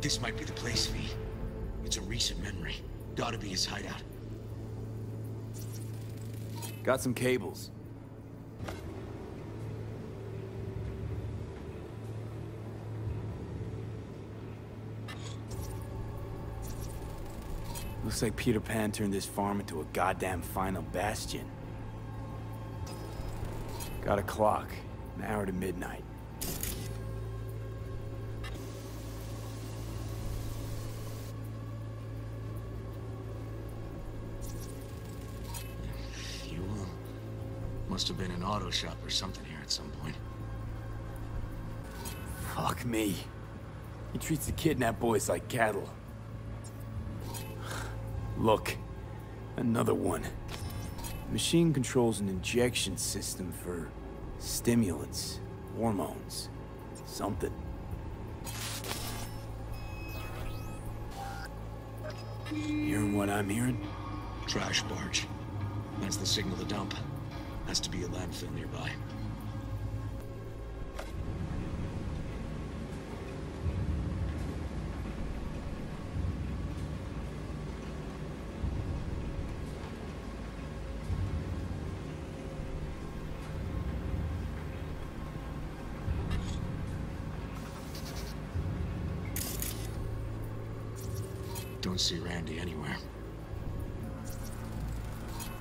This might be the place, V. It's a recent memory. Gotta be his hideout. Got some cables. Looks like Peter Pan turned this farm into a goddamn final bastion. Got a clock. An hour to midnight. You, uh, must have been an auto shop or something here at some point. Fuck me. He treats the kidnapped boys like cattle. Look. Another one. Machine controls an injection system for stimulants, hormones, something. Hearing what I'm hearing? Trash barge. That's the signal to dump. Has to be a landfill nearby. Don't see Randy anywhere.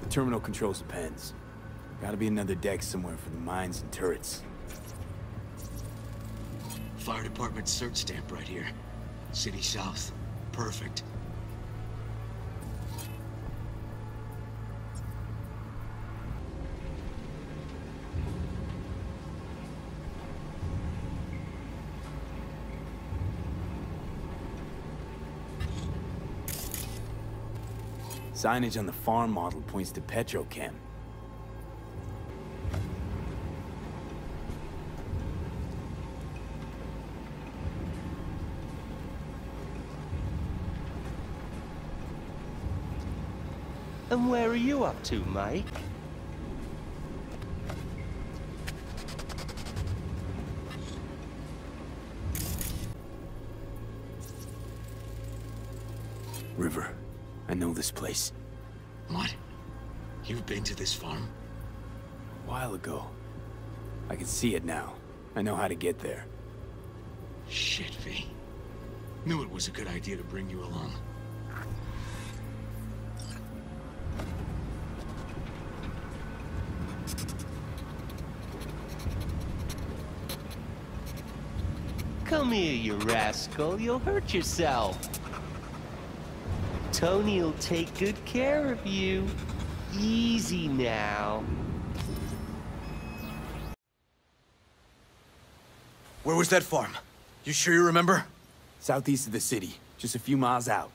The terminal controls the pens. Gotta be another deck somewhere for the mines and turrets. Fire department search stamp right here. City South. Perfect. Signage on the farm model points to Petrochem. And where are you up to, Mike? River, I know this place. What? You've been to this farm? A while ago. I can see it now. I know how to get there. Shit, V. Knew it was a good idea to bring you along. Come here, you rascal. You'll hurt yourself. Tony'll take good care of you. Easy now. Where was that farm? You sure you remember? Southeast of the city, just a few miles out.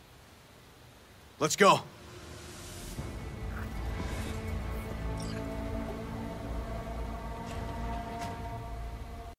Let's go.